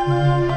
Música